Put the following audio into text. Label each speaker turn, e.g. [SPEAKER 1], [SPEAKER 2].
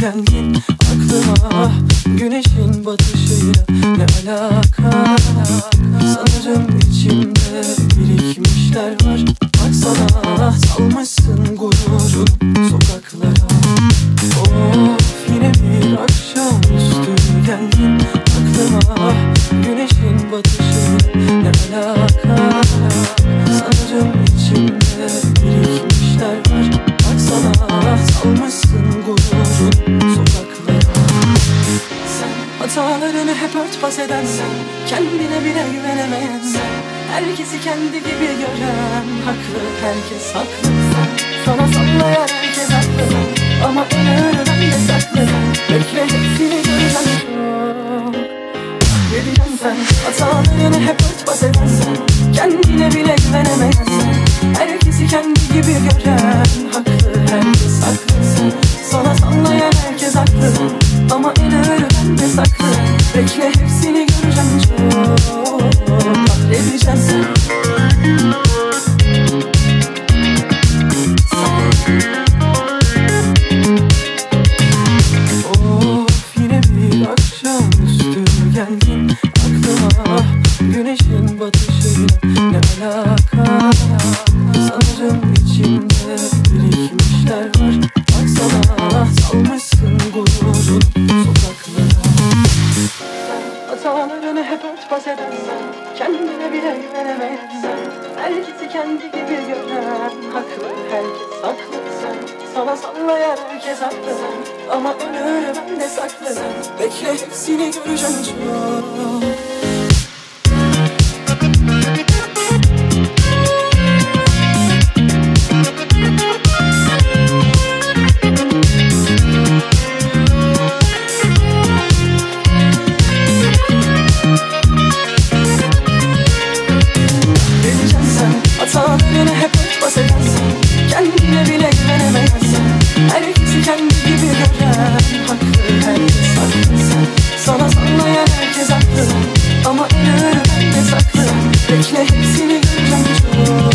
[SPEAKER 1] geldin aklıma. Güneşin batışıyla ne alaka hatalarını hep örtbas eden sen Kendine bile güvenemeyen sen. Herkesi kendi gibi gören Haklı herkes haklı. Sen Sana sallayan herkes haklı Ama en önemli saklı Bekle hepsini göreceğim çok Gideceksin sen Hatalarını hep örtbas eden sen Kendine bile güvenemeyen sen. Herkesi kendi gibi gören Haklı Güneşin batışıyla ne alaka? Sanırım içimde birikmişler var. Baksana salmışsın gururun sokaklara. Hatalarını hep örtbas eden sen Kendine bile güvenemeyen sen Herkesi kendi gibi gören Haklı herkes haklı Sana sallayan herkes haklı Ama önü bende saklı sen Bekle hepsini göreceğim. çok hepsini tutacağım